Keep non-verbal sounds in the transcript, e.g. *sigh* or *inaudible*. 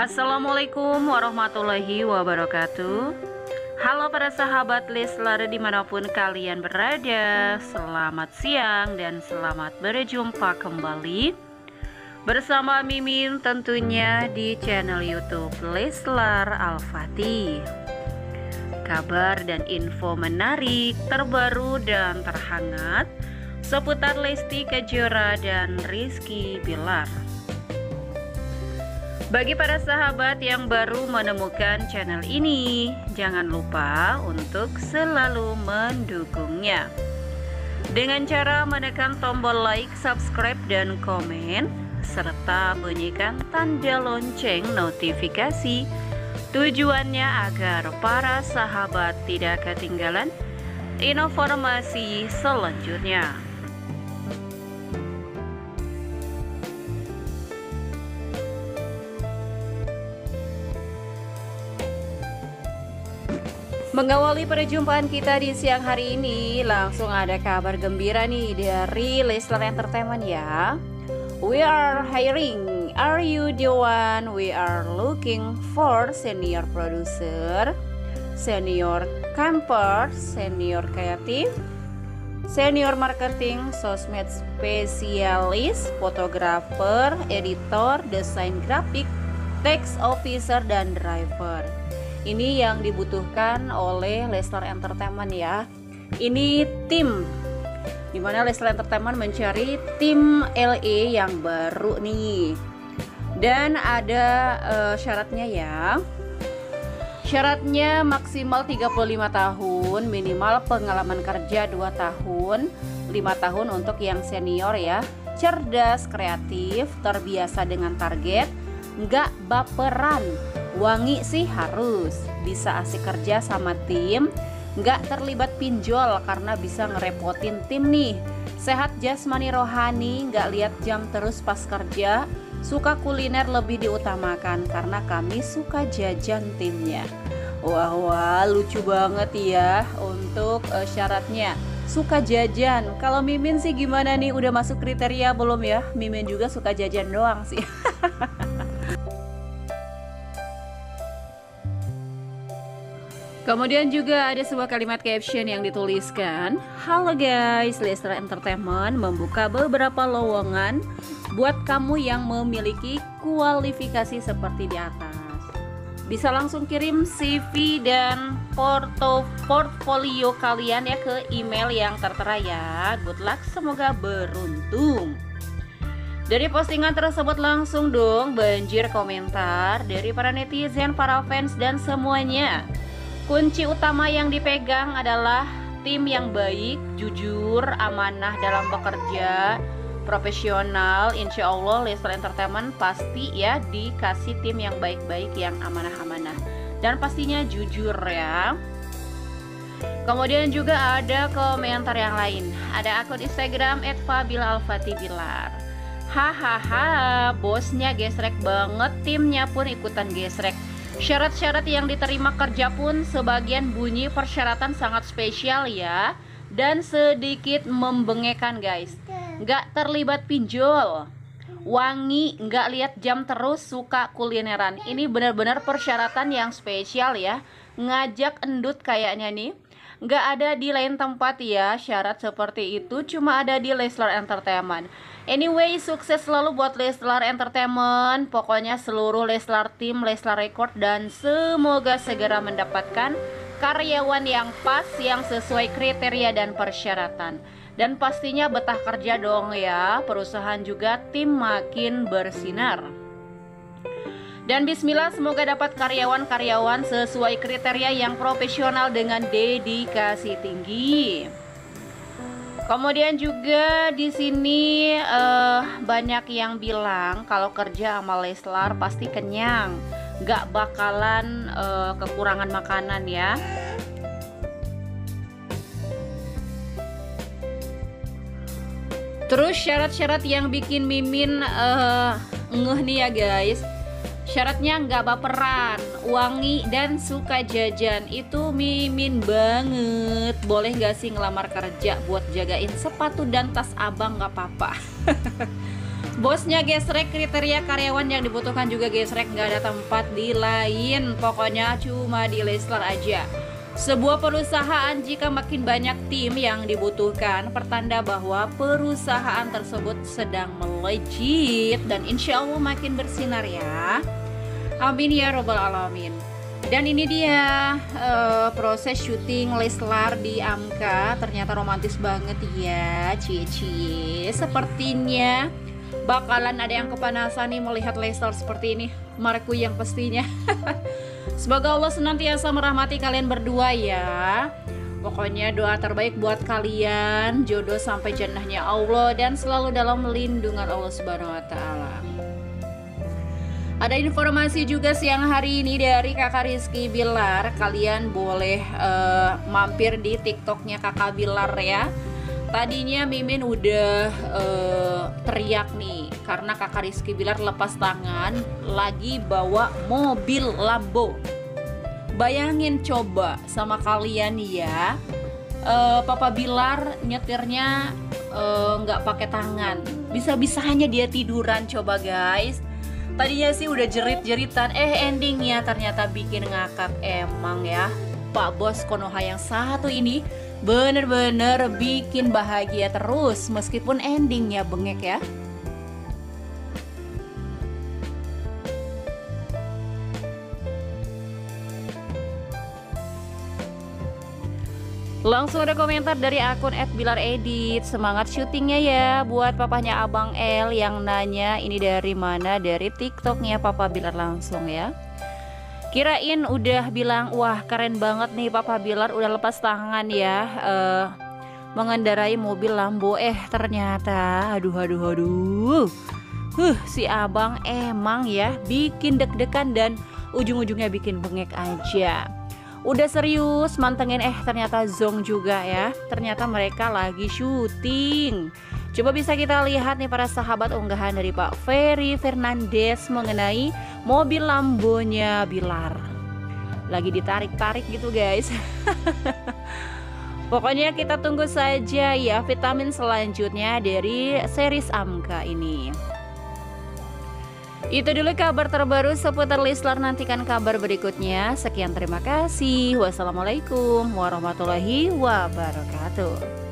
Assalamualaikum warahmatullahi wabarakatuh. Halo para sahabat Leslar di mana pun kalian berada. Selamat siang dan selamat berjumpa kembali Bersama Mimin tentunya di channel youtube Leslar Al-Fatih. Kabar dan info menarik, terbaru dan terhangat Seputar Lesti Kejora dan Rizky Bilar bagi para sahabat yang baru menemukan channel ini, jangan lupa untuk selalu mendukungnya. Dengan cara menekan tombol like, subscribe, dan komen, serta bunyikan tanda lonceng notifikasi. Tujuannya agar para sahabat tidak ketinggalan informasi selanjutnya. Mengawali perjumpaan kita di siang hari ini, langsung ada kabar gembira nih dari Leslar Entertainment ya. We are hiring. Are you the one? We are looking for senior producer, senior camper, senior kreatif, senior marketing, sosmed spesialis, fotografer, editor, desain grafik, text officer, dan driver ini yang dibutuhkan oleh Leslar Entertainment ya. Ini tim. Di mana Leslar Entertainment mencari tim LE yang baru nih. Dan ada uh, syaratnya ya. Syaratnya maksimal 35 tahun, minimal pengalaman kerja 2 tahun, 5 tahun untuk yang senior ya. Cerdas, kreatif, terbiasa dengan target, nggak baperan, Wangi sih harus bisa asik kerja sama tim, nggak terlibat pinjol karena bisa ngerepotin tim nih. Sehat jasmani rohani, nggak lihat jam terus pas kerja. Suka kuliner lebih diutamakan karena kami suka jajan timnya. Wah wah lucu banget ya untuk uh, syaratnya suka jajan. Kalau Mimin sih gimana nih? Udah masuk kriteria belum ya? Mimin juga suka jajan doang sih. *laughs* Kemudian juga ada sebuah kalimat caption yang dituliskan Halo guys, Lestra Entertainment membuka beberapa lowongan buat kamu yang memiliki kualifikasi seperti di atas. Bisa langsung kirim CV dan porto portfolio kalian ya ke email yang tertera ya. Good luck, semoga beruntung. Dari postingan tersebut langsung dong banjir komentar dari para netizen, para fans, dan semuanya Kunci utama yang dipegang adalah tim yang baik, jujur, amanah dalam bekerja, profesional. Insya Allah Leslar Entertainment pasti ya dikasih tim yang baik-baik, yang amanah-amanah. Dan pastinya jujur ya. Kemudian juga ada komentar yang lain. Ada akun Instagram @fabilalfatibilar. Hahaha, bosnya gesrek banget, timnya pun ikutan gesrek Syarat-syarat yang diterima kerja pun sebagian bunyi persyaratan sangat spesial ya. Dan sedikit membengekan guys. Gak terlibat pinjol. Wangi, gak lihat jam terus, suka kulineran. Ini benar-benar persyaratan yang spesial ya. Ngajak endut kayaknya nih Gak ada di lain tempat ya syarat seperti itu Cuma ada di Leslar Entertainment Anyway, sukses selalu buat Leslar Entertainment. Pokoknya seluruh Leslar tim, Leslar Record dan semoga segera mendapatkan karyawan yang pas yang sesuai kriteria dan persyaratan. Dan pastinya betah kerja dong ya. Perusahaan juga tim makin bersinar. Dan bismillah semoga dapat karyawan-karyawan sesuai kriteria yang profesional dengan dedikasi tinggi. Kemudian juga di sini uh, banyak yang bilang kalau kerja sama Leslar pasti kenyang, gak bakalan uh, kekurangan makanan ya. Terus syarat-syarat yang bikin Mimin uh, ngeh nih ya guys Syaratnya nggak baperan, wangi dan suka jajan. Itu mimin banget. Boleh gak sih ngelamar kerja buat jagain sepatu dan tas abang? Gak apa-apa. *laughs* Bosnya gesrek kriteria karyawan yang dibutuhkan juga gesrek. Nggak ada tempat di lain. Pokoknya cuma di Leslar aja. Sebuah perusahaan jika makin banyak tim yang dibutuhkan pertanda bahwa perusahaan tersebut sedang melejit. Dan insya Allah makin bersinar ya amin ya robbal alamin. Dan ini dia uh, proses syuting Leslar di Amka. Ternyata romantis banget ya cie-cie. Sepertinya bakalan ada yang kepanasan nih melihat Leslar seperti ini. Marku yang pastinya. *laughs* Semoga Allah senantiasa merahmati kalian berdua ya. Pokoknya doa terbaik buat kalian Jodoh sampai jannahnya Allah Dan selalu dalam lindungan Allah Subhanahu Wa Taala. Ada informasi juga siang hari ini dari kakak Rizky Bilar Kalian boleh uh, mampir di tiktoknya kakak Bilar ya Tadinya Mimin udah uh, teriak nih karena kakak Rizky Bilar lepas tangan lagi bawa mobil Lambo. Bayangin coba sama kalian ya, uh, Papa Bilar nyetirnya nggak uh, pakai tangan, bisa-bisanya dia tiduran coba guys. Tadinya sih udah jerit-jeritan, eh endingnya ternyata bikin ngakak emang ya. Pak Bos Konoha yang satu ini bener-bener bikin bahagia terus meskipun endingnya bengek ya Langsung ada komentar dari akun @bilaredit. Semangat syutingnya ya buat papahnya Abang L yang nanya ini dari mana dari TikToknya Papa Bilar langsung ya. Kirain udah bilang wah keren banget nih Papa Bilar udah lepas tangan ya uh, mengendarai mobil Lambo eh ternyata aduh aduh aduh huh si abang emang ya bikin deg-degan dan ujung-ujungnya bikin bengek aja udah serius mantengin eh ternyata zong juga ya ternyata mereka lagi syuting Coba bisa kita lihat nih para sahabat unggahan dari Pak Ferry Fernandes mengenai mobil Lambonya Bilar. Lagi ditarik-tarik gitu guys. *laughs* Pokoknya kita tunggu saja ya vitamin selanjutnya dari series Amka ini. Itu dulu kabar terbaru seputar Lislar nantikan kabar berikutnya. Sekian terima kasih. Wassalamualaikum warahmatullahi wabarakatuh.